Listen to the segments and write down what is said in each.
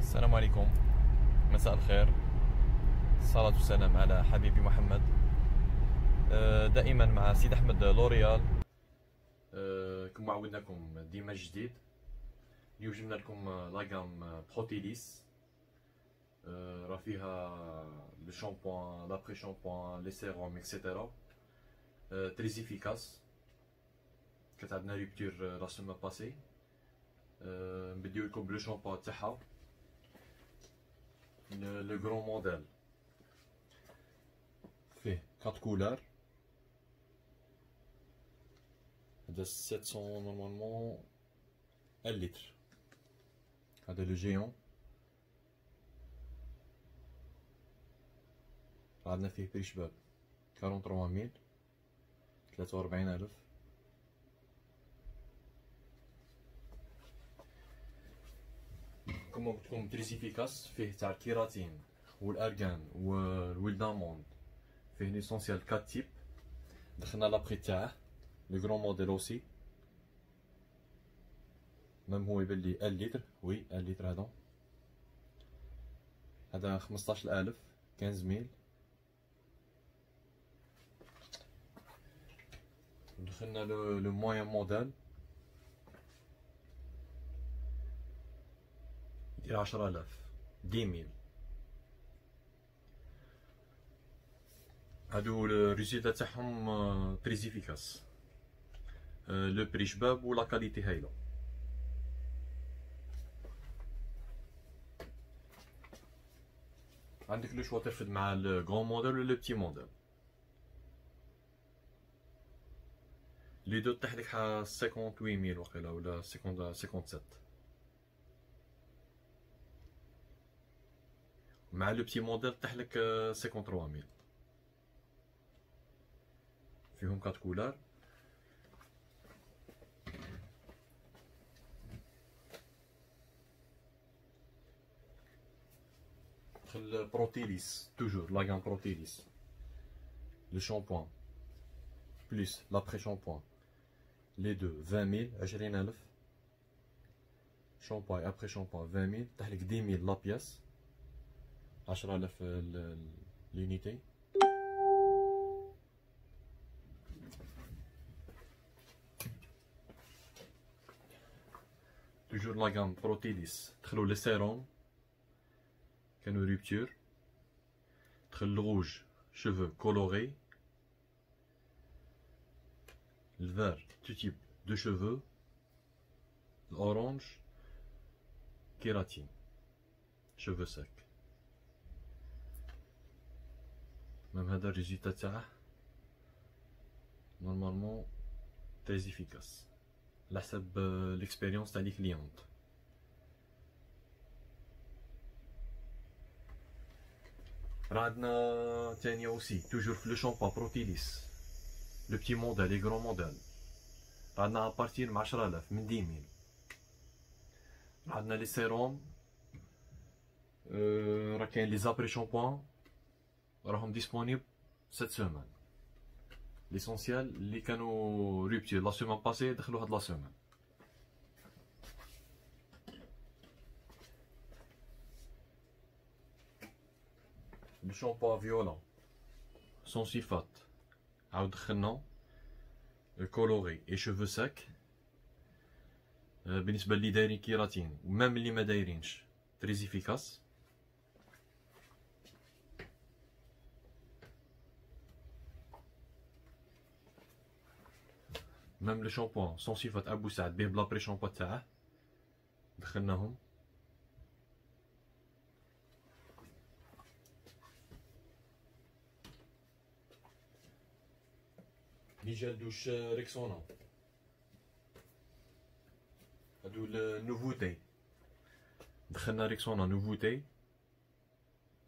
السلام عليكم. مساء الخير. الصلاة والسلام على حبيبي محمد. آه، دائما مع سيد أحمد L'Oréal. آه، كما عودناكم ديما جديد. اليوم جبنا لكم la gamme Protellisse. آه، راه فيها le shampoing l'après-shampoing les sérums et cetera très efficaces كانت عندنا rupture la semaine passée نبديو لكم ب le shampoing تاعها. Le, grand modèle fait 4 couleurs de 700 normalement 1 litre هذا le géant عندنا فيه prix شباب 43000 43000 كما قلت لكم très efficace فيه تاع الكيراتين والأرغان و l'huile d'amande فيه l'essentiel 4 types دخلنا l'après تاعه le grand modèle aussi même هو يبان les 1 litre oui 1 litre هذا. هذا 15000 15000 دخلنا le moyen modèle يدير عشرة آلاف. dix mille. هادو ال résultat تاعهم très efficace le prix شباب و la qualité هايلة. عندك le choix ترفد مع ال grand modèle ولا petit modèle les deux طيح لك 58 mille وقيلا ولا 57 مع le petit modèle طيح لك 53000 فيهم quatre couleurs Protélis, toujours la gamme Protélis. Le shampoing, plus l'après-shampoing. Les deux, 20 000, 20 000. Shampoing et après-shampoing, 20 000. T'as 10 000 la pièce. 10000 اليونيتي toujours la gamme Protellisse دخلو les sérums كانو rupture دخل ال rouge cheveux colorés ال vert tout type de cheveux ال orange كيراتين cheveux secs même هذا ال résultat تاعه normalement très efficace على حسب l'expérience تاع les clientes راه عندنا تانية aussi toujours في le shampoing Protellisse le petit modèle les grands modèles راه عندنا à partir من عشرة آلاف من dix mille راه عندنا les sérums راه كاين les après-shampoings راهم disponibles cette semaine l'essentiel اللي كانوا rupture la semaine passée دخلوا هاد la semaine le shampoing violet sans sulfate عاود دخلنا colorés et cheveux secs بالنسبة اللي دايرين كيراتين و même اللي ما دايرينش تري ميم لو شامبوان سون صفات ابو سعد بيه بلا بري شامبو تاعه دخلناهم لي جال دوش ريكسونا هادو ال nouveautés دخلنا Rexona nouveauté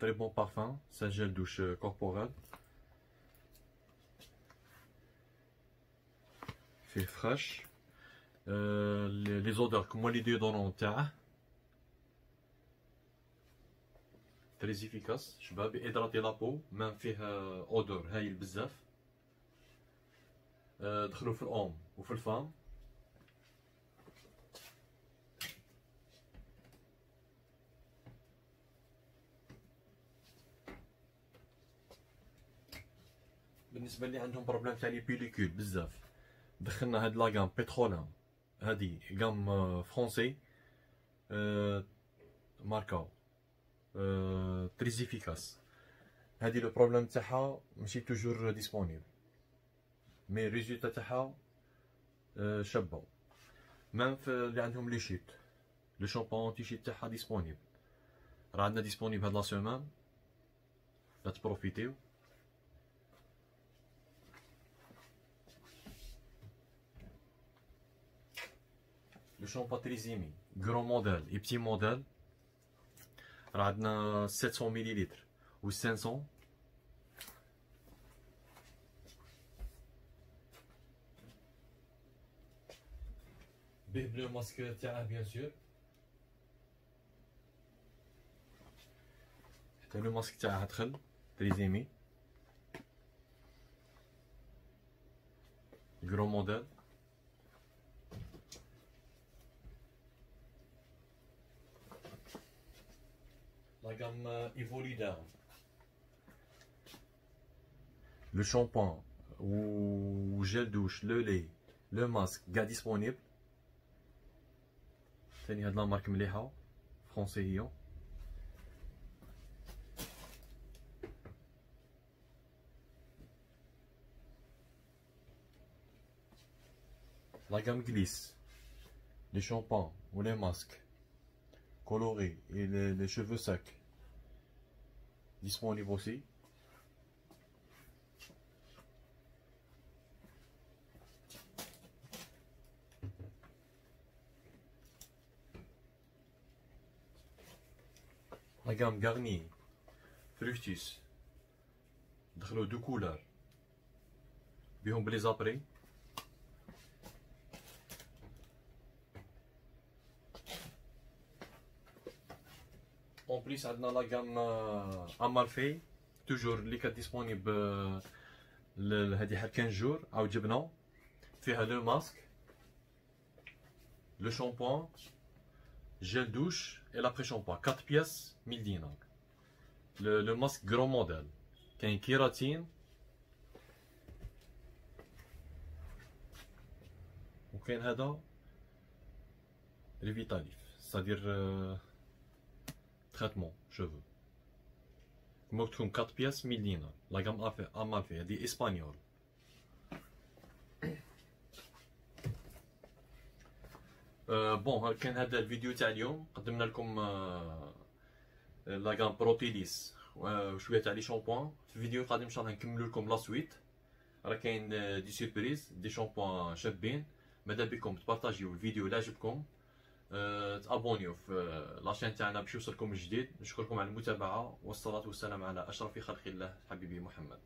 très bon parfum ça gel douche corporel فيه fraîche les odeurs كما les déodorants تاعه très efficaces شباب hydrater la peau même فيه odeur هايل بزاف دخلوا في ال homme وفي ال femme بالنسبة لي عندهم problème تاع les pellicules بزاف دخلنا هاد la gamme Pétrole Hahn هادي gamme française أه ماركاو أه très efficace. هادي le problème تاعها ماشي toujours disponible. mais résultat تاعها أه شابة. même في اللي عندهم les chutes. le shampoing antichute تاعها disponible. راه عندنا disponible هاد la semaine لا تبروفيتيو. le shampoing très aimé grand modèle et petit modèle راه عندنا 700 مليلتر و 500 به ب le masque تاعه bien sûr حتى le masque تاعه دخل très aimé grand modèle la gamme Evolida. Le shampoing ou gel douche, le lait, le masque, gars disponible. ثاني هاد لا مارك مليحة فرونسي هي لا gamme glisse les shampoings ou les masques coloré et les, les cheveux secs disponibles aussi. La gamme Garnier Fructis دخلوا deux couleurs بهم بلي زابري اون بليس عندنا la gamme Amalfi toujours اللي كانت disponible هادي حال 15 jours عاود جبنا فيها le masque le shampoing gel douche et l'après-shampoing 4 pièces 1000 دينار le masque grand modèle كاين kératine وكاين هذا revitalif c'est-à-dire traitement cheveux مكتوم 4 pièces 1000 دينار la gamme Amalfi هادي espagnole أه bon كان هذا الفيديو تاع اليوم قدمنا لكم أه la gamme Protellisse وشويه تاع les shampoings في الفيديو القادم ان شاء الله نكملوا لكم la suite راه كاين des surprises des shampoings شابين ماذا بكم تبارطاجيو الفيديو اللي عجبكم أه تابونيو في la chaîne تاعنا باش يوصلكم الجديد نشكركم على المتابعة والصلاة والسلام على أشرف خلق الله حبيبي محمد.